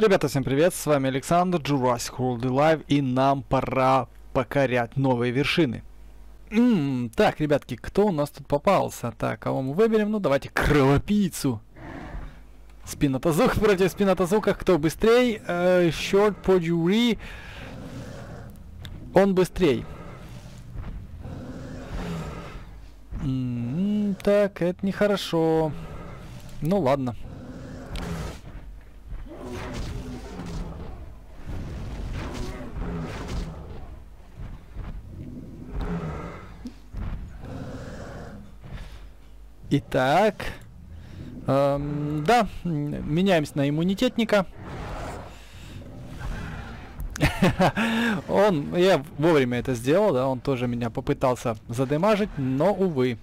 Ребята, всем привет, с вами Александр, Jurassic World Live, и нам пора покорять новые вершины. М так, ребятки, кто у нас тут попался? Так, кого мы выберем? Ну, давайте кровопийцу. Спинотазук против спинотазука, кто быстрей? Э, short Подюри. Он быстрей. М так, это нехорошо. Ну ладно. Итак, эм, да, меняемся на иммунитетника. он, я вовремя это сделал, да, он тоже меня попытался задемажить, но, увы.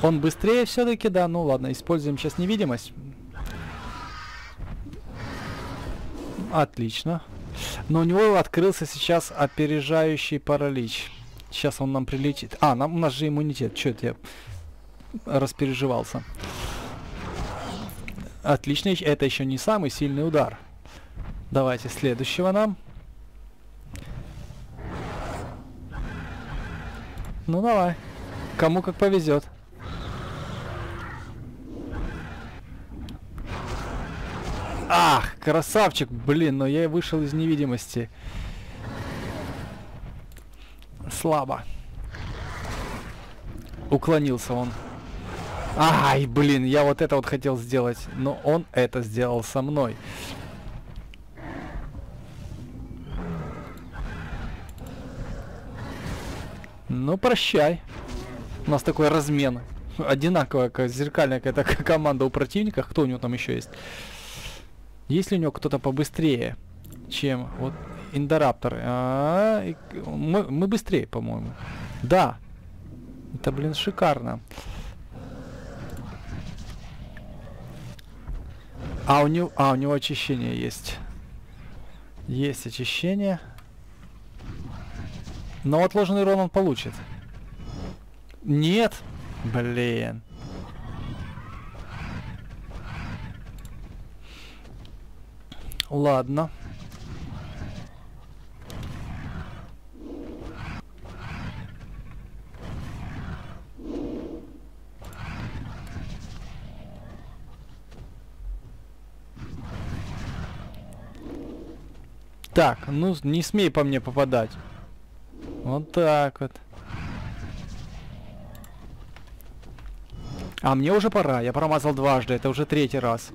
Он быстрее все-таки, да, ну ладно, используем сейчас невидимость. Отлично. Но у него открылся сейчас опережающий паралич. Сейчас он нам прилетит. А, нам, у нас же иммунитет. Чё это я распереживался. Отлично, это еще не самый сильный удар. Давайте следующего нам. Ну давай. Кому как повезет. Ах, красавчик, блин, но я вышел из невидимости. Слабо. Уклонился он. Ай, блин, я вот это вот хотел сделать, но он это сделал со мной. Ну, прощай. У нас такой размен. Одинаковая, зеркальная какая-то команда у противника. Кто у него там еще есть? Есть ли у него кто-то побыстрее, чем вот Индорапторы? А -а -а, мы, мы быстрее, по-моему. Да. Это, блин, шикарно. А у него, а у него очищение есть. Есть очищение. Но отложенный урон он получит. Нет. Блин. Ладно. Так, ну не смей по мне попадать. Вот так вот. А мне уже пора, я промазал дважды, это уже третий раз.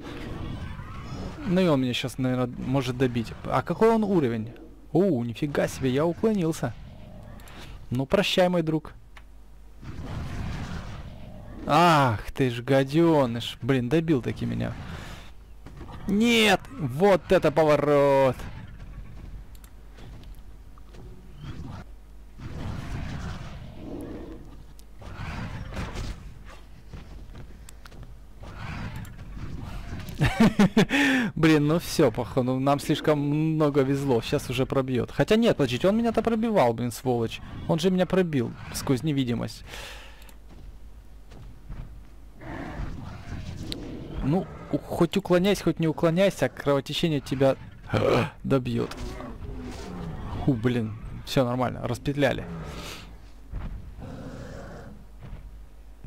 Ну и он меня сейчас, наверное, может добить. А какой он уровень? У, нифига себе, я уклонился. Ну, прощай, мой друг. Ах, ты ж гаденыш. Блин, добил таки меня. Нет! Вот это поворот! Блин, ну все, походу, нам слишком много везло. Сейчас уже пробьет. Хотя нет, подождите, он меня-то пробивал, блин, сволочь. Он же меня пробил сквозь невидимость. Ну, хоть уклоняйся, хоть не уклоняйся, а кровотечение тебя добьет. Ху, блин, все нормально, распетляли.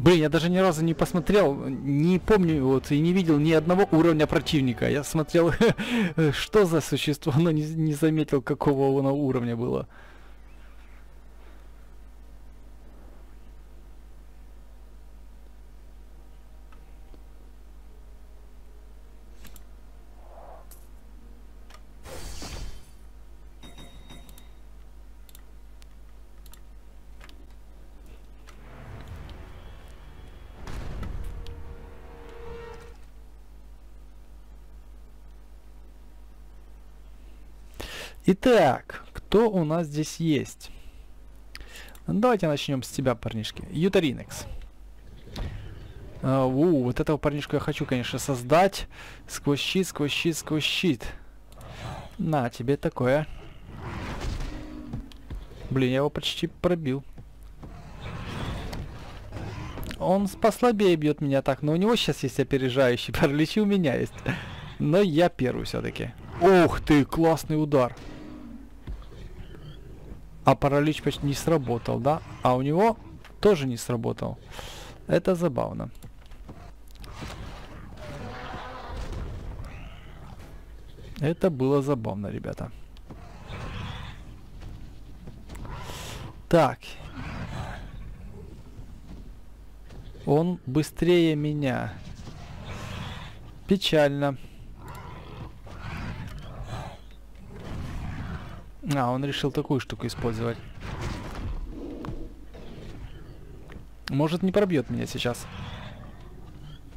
Блин, я даже ни разу не посмотрел, не помню вот и не видел ни одного уровня противника. Я смотрел, что за существо, но не, не заметил, какого оно уровня было. Итак, кто у нас здесь есть? Давайте начнем с тебя, парнишки. Ютаринекс. А, у, вот этого парнишку я хочу, конечно, создать. Сквозь щит, сквозь щит, сквозь щит. На, тебе такое. Блин, я его почти пробил. он послабее бьет меня так, но у него сейчас есть опережающий, параличи у меня есть. Но я первый все-таки. Ух ты, классный удар. А паралич почти не сработал, да? А у него тоже не сработал. Это забавно. Это было забавно, ребята. Так. Он быстрее меня. Печально. А, он решил такую штуку использовать. Может, не пробьет меня сейчас.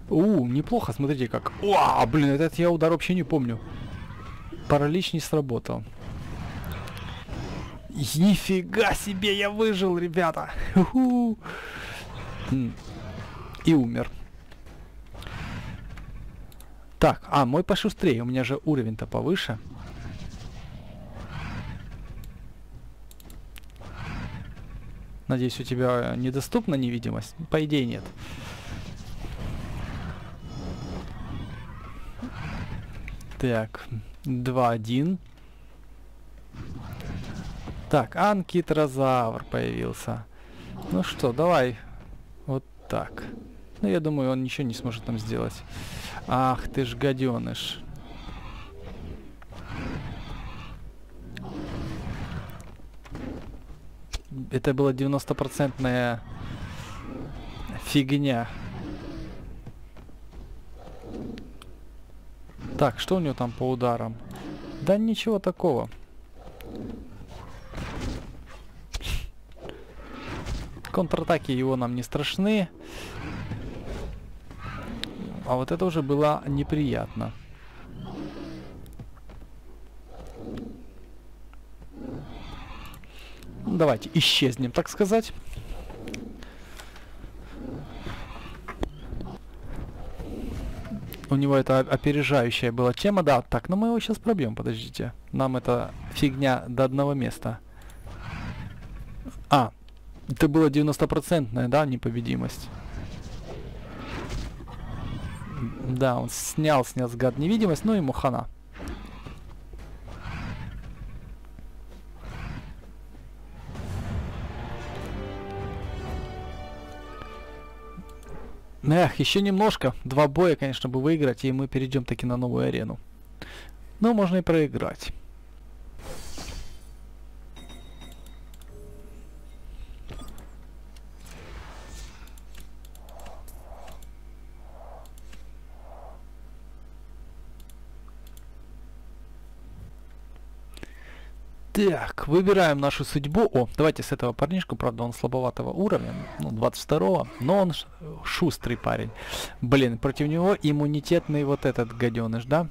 У, неплохо, смотрите как. Уа, блин, этот я удар вообще не помню. Паралич не сработал. Нифига себе, я выжил, ребята. И умер. Так, а, мой пошустрее, у меня же уровень-то повыше. Надеюсь, у тебя недоступна невидимость? По идее, нет. Так, 2-1. Так, анкитрозавр появился. Ну что, давай. Вот так. Ну, я думаю, он ничего не сможет нам сделать. Ах ты ж гаденыш. Это была 90-процентная фигня. Так, что у него там по ударам? Да ничего такого. Контратаки его нам не страшны. А вот это уже было неприятно. Давайте исчезнем, так сказать. У него это опережающая была тема. Да, так, но мы его сейчас пробьем, подождите. Нам это фигня до одного места. А, это было 90-процентная, да, непобедимость. Да, он снял, снял с гад невидимость, ну ему хана. Эх, еще немножко. Два боя, конечно, бы выиграть, и мы перейдем таки на новую арену. Но можно и проиграть. Так, выбираем нашу судьбу. О, давайте с этого парнишку, правда, он слабоватого уровня, ну, 22-го, но он шустрый парень. Блин, против него иммунитетный вот этот гаденыш, да?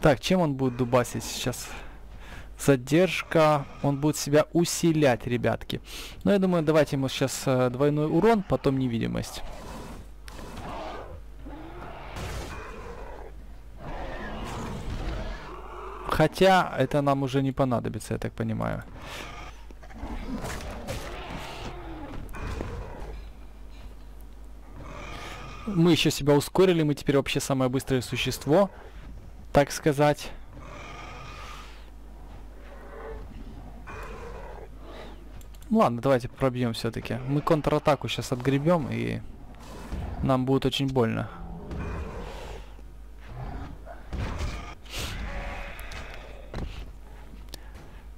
Так, чем он будет дубасить сейчас? Задержка, он будет себя усилять, ребятки. Ну, я думаю, давайте ему сейчас э, двойной урон, потом невидимость. Хотя это нам уже не понадобится, я так понимаю. Мы еще себя ускорили, мы теперь вообще самое быстрое существо, так сказать. Ладно, давайте пробьем все-таки. Мы контратаку сейчас отгребем, и нам будет очень больно.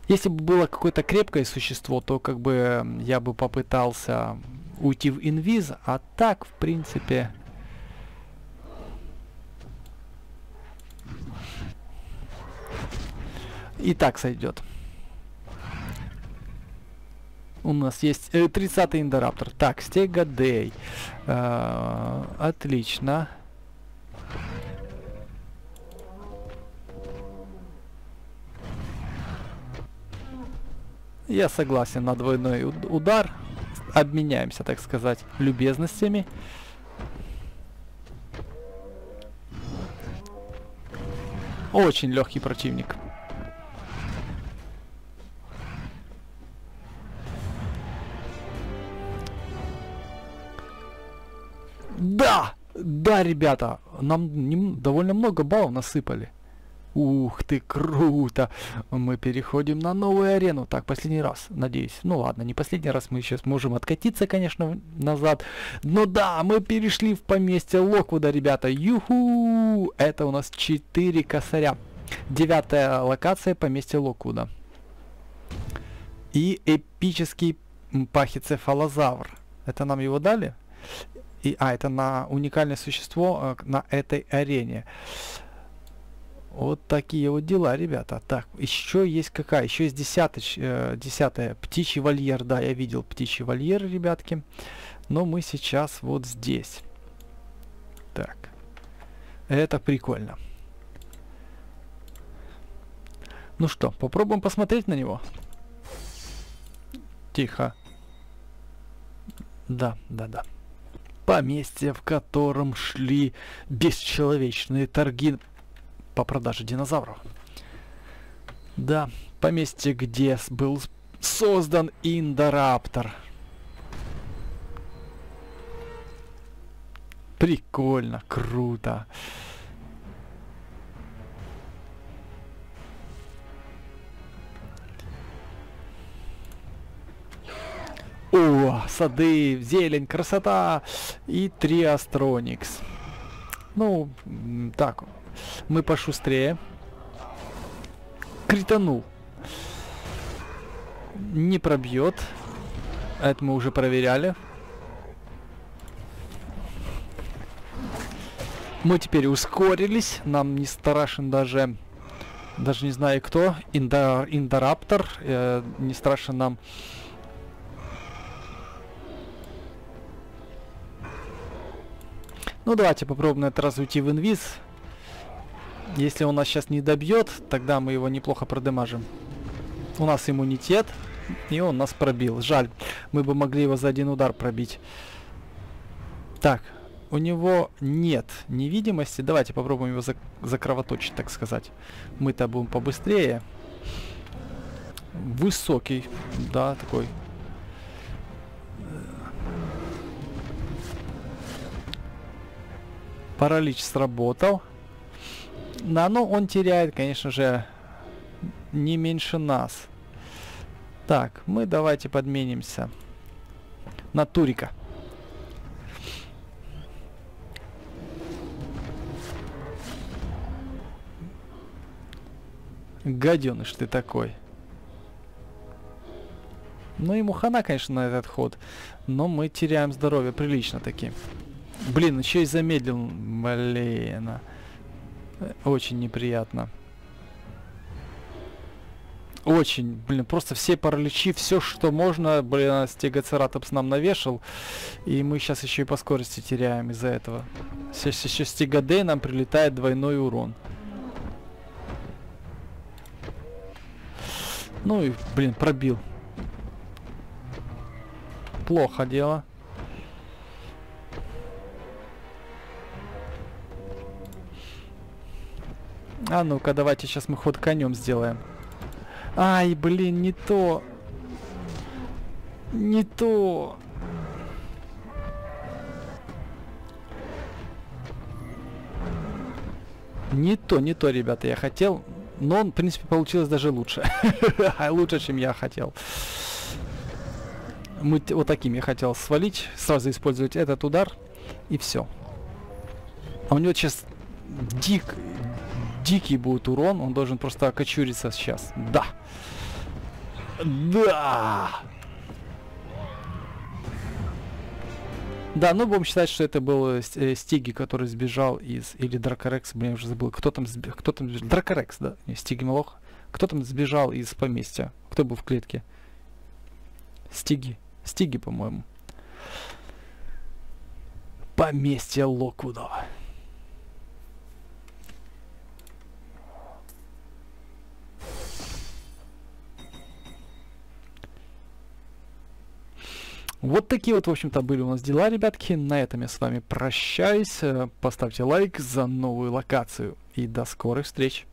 Если бы было какое-то крепкое существо, то как бы я бы попытался уйти в инвиз, а так, в принципе... И так сойдет. У нас есть э, 30-й индораптор. Так, стегадей. Э, отлично. Я согласен на двойной удар. Обменяемся, так сказать, любезностями. Очень легкий противник. Да! Да, ребята, нам довольно много баллов насыпали. Ух ты, круто! Мы переходим на новую арену. Так, последний раз, надеюсь. Ну ладно, не последний раз, мы сейчас можем откатиться, конечно, назад. Но да, мы перешли в поместье Локвуда, ребята. Юху! Это у нас 4 косаря. Девятая локация поместья Локвуда. И эпический пахицефалозавр. Это нам его дали? И, а, это на уникальное существо э, на этой арене. Вот такие вот дела, ребята. Так, еще есть какая? Еще есть десяточ, э, десятая. Птичий вольер. Да, я видел птичий вольер, ребятки. Но мы сейчас вот здесь. Так. Это прикольно. Ну что, попробуем посмотреть на него. Тихо. Да, да, да поместье, в котором шли бесчеловечные торги по продаже динозавров. Да, поместье, где был создан Индораптор. Прикольно, круто. О, сады, зелень, красота и три Астроникс. Ну, так, мы пошустрее. Кританул. Не пробьет. Это мы уже проверяли. Мы теперь ускорились. Нам не страшен даже... Даже не знаю кто. Индор, Индораптор. Э, не страшен нам Ну, давайте попробуем на этот раз уйти в инвиз. Если он нас сейчас не добьет, тогда мы его неплохо продемажим. У нас иммунитет, и он нас пробил. Жаль, мы бы могли его за один удар пробить. Так, у него нет невидимости. Давайте попробуем его зак закровоточить, так сказать. Мы-то будем побыстрее. Высокий, да, такой Паралич сработал. Да, но он теряет, конечно же, не меньше нас. Так, мы давайте подменимся на Турика. Гаденыш ты такой. Ну, ему хана, конечно, на этот ход. Но мы теряем здоровье прилично таки. Блин, еще и замедлил. Блин. Очень неприятно. Очень, блин, просто все параличи, все, что можно, блин, стегоцератопс нам навешал. И мы сейчас еще и по скорости теряем из-за этого. Сейчас еще стегоде нам прилетает двойной урон. Ну и, блин, пробил. Плохо дело. А ну-ка, давайте сейчас мы ход конем сделаем. Ай, блин, не то. Не то. Не то, не то, ребята, я хотел. Но в принципе, получилось даже лучше. лучше, чем я хотел. Мы вот таким я хотел свалить, сразу использовать этот удар, и все. А у него сейчас дик, дикий будет урон, он должен просто окочуриться сейчас. Да. Да. Да, ну будем считать, что это был э, э Стиги, который сбежал из... Или Дракорекс, блин, я уже забыл. Кто там сбежал? Кто там сбежал? Дракорекс, да? Не, Стиги Малох. Кто там сбежал из поместья? Кто был в клетке? Стиги. Стиги, по-моему. Поместье Локвудова. Вот такие вот, в общем-то, были у нас дела, ребятки. На этом я с вами прощаюсь. Э, поставьте лайк за новую локацию. И до скорых встреч.